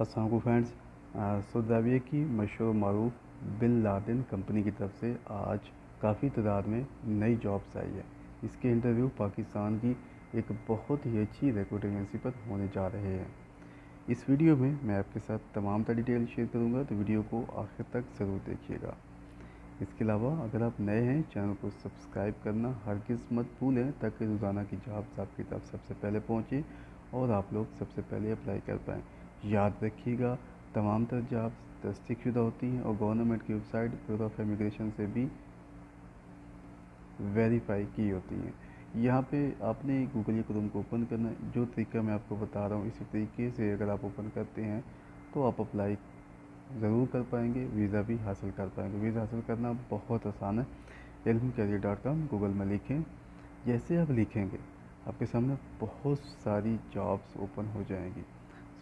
Aslam friends Saudi की मशहूर मरूफ बिन Laden company की तरफ़ से आज काफ़ी तादाद में नई जॉब्स आई है। इसके इंटरव्यू पाकिस्तान की एक बहुत ही अच्छी रिक्रूटिंग एजेंसी पर होने जा रहे हैं। इस वीडियो में मैं आपके साथ तमाम तर डिटेल शेयर करूँगा तो वीडियो को आखिर तक ज़रूर देखिएगा। इसके अलावा अगर आप नए हैं, चैनल को सब्सक्राइब करना हर किस मत भूलें, ताकि रोज़ाना की जॉब्स आपकी तरफ़ सबसे पहले पहुँचे और आप लोग सबसे पहले अप्लाई कर पाएँ। याद रखिएगा, तमाम तर तस्दीक शुदा होती हैं और गवर्नमेंट की वेबसाइट ब्यूरो ऑफ़ इमिग्रेशन से भी वेरीफाई की होती हैं। यहाँ पे आपने गूगल क्रोम को ओपन करना है। जो तरीका मैं आपको बता रहा हूँ, इसी तरीके से अगर आप ओपन करते हैं तो आप अप्लाई ज़रूर कर पाएँगे वीज़ा भी हासिल कर पाएँगे। वीज़ा हासिल करना बहुत आसान है। एलम कैरियर डॉट कॉम गूगल में लिखें। जैसे आप लिखेंगे, आपके सामने बहुत सारी जॉब्स ओपन हो जाएँगी।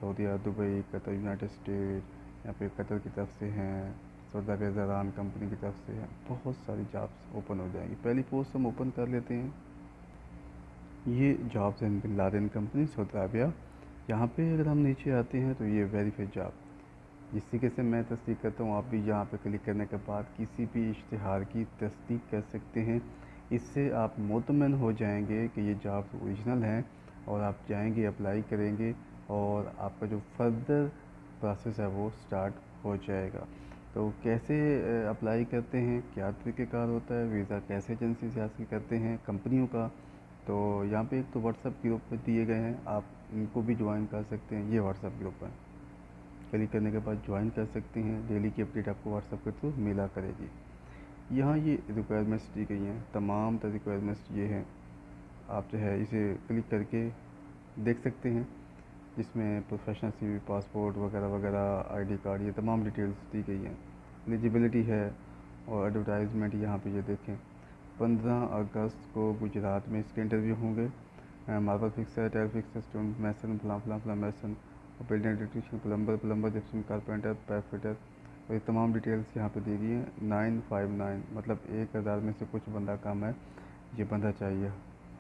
Saudi Arab Dubai, Qatar United State यहाँ पे कतर की तरफ़ से हैं, सऊदी अरब जरान कंपनी की तरफ़ से हैं। बहुत सारी जॉब्स ओपन हो जाएँगी। पहली पोस्ट हम ओपन कर लेते हैं। ये जॉब्स हैं Bin Laden company, Saudi Arabia. यहाँ पे अगर हम नीचे आते हैं तो ये वेरीफाइड जॉब जिस तरीके से मैं तस्दीक करता हूँ। आप भी यहाँ पे क्लिक करने के बाद किसी भी इश्तहार की तस्दीक कर सकते हैं। इससे आप मुतमन हो जाएँगे कि ये जॉब ओरिजिनल हैं और आप जाएँगे अप्लाई करेंगे। और आपका जो फर्दर प्रोसेस है वो स्टार्ट हो जाएगा। तो कैसे अप्लाई करते हैं? क्या तरीक़ेकार होता है? वीज़ा कैसे एजेंसी से हासिल करते हैं? कंपनियों का? तो यहाँ पे एक तो व्हाट्सअप ग्रुप पर दिए गए हैं। आप इनको भी ज्वाइन कर सकते हैं। ये व्हाट्सअप ग्रुप है क्लिक करने के बाद ज्वाइन कर सकते हैं। डेली की अपडेट आपको व्हाट्सअप के थ्रू मिला करेगी। यहाँ ये रिक्वायरमेंट्स दी गई हैं। तमाम रिक्वायरमेंट्स ये हैं। आप जो है इसे क्लिक करके देख सकते हैं। जिसमें प्रोफेशनल सी पासपोर्ट वगैरह वगैरह आईडी कार्ड ये तमाम डिटेल्स दी गई हैं। एलिजिबिलिटी है और एडवर्टाइजमेंट यहाँ पे ये देखें। पंद्रह अगस्त को गुजरात में इसके इंटरव्यू होंगे। Marble fixer tile fixer stone mason फलाम फलाम फलाम मैसन और building electrician plumber plumber gypsum carpenter pipe fitter और ये तमाम डिटेल्स यहाँ पे दी गई हैं। नाइन फाइव नाइन मतलब एक हज़ार में से कुछ बंदा कम है। ये बंदा चाहिए,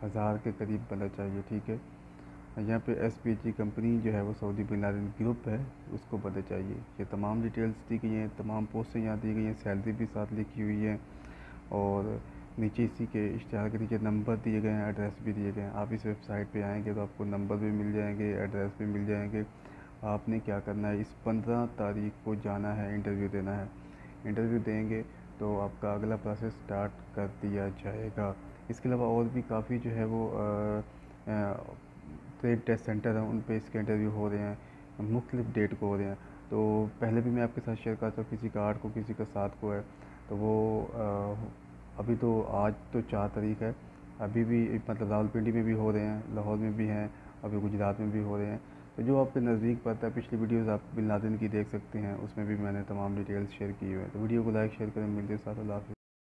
हज़ार के करीब बंदा चाहिए, ठीक है? यहाँ पे एस पी जी कंपनी जो है वो सऊदी बिन ग्रुप है उसको बदले चाहिए। ये तमाम डिटेल्स दी गई हैं तमाम पोस्टें यहाँ दी गई हैं सैलरी भी साथ लिखी हुई है और नीचे इसी के इश्तहार के नीचे नंबर दिए गए हैं एड्रेस भी दिए गए हैं। आप इस वेबसाइट पे आएँगे तो आपको नंबर भी मिल जाएँगे एड्रेस भी मिल जाएँगे। आपने क्या करना है? इस पंद्रह तारीख को जाना है इंटरव्यू देना है। इंटरव्यू देंगे तो आपका अगला प्रोसेस स्टार्ट कर दिया जाएगा। इसके अलावा और भी काफ़ी जो है वो आ, आ, ट्रेड टेस्ट सेंटर हैं उन पर इसके इंटरव्यू हो रहे हैं मुख्तलिफ़ डेट को हो रहे हैं। तो पहले भी मैं आपके साथ शेयर करता हूँ किसी का आठ को किसी का सात को है। तो वो आ, अभी तो आज तो चार तारीख है। अभी भी मतलब रावलपिंडी में भी हो रहे हैं लाहौर में भी हैं अभी गुजरात में भी हो रहे हैं। तो जो आपके नज़दीक पड़ता है पिछली वीडियोस आप बिन लादेन की देख सकते हैं उसमें भी मैंने तमाम डिटेल्स शेयर की हुई हैं। तो वीडियो को लाइक शेयर करें मिलते साथ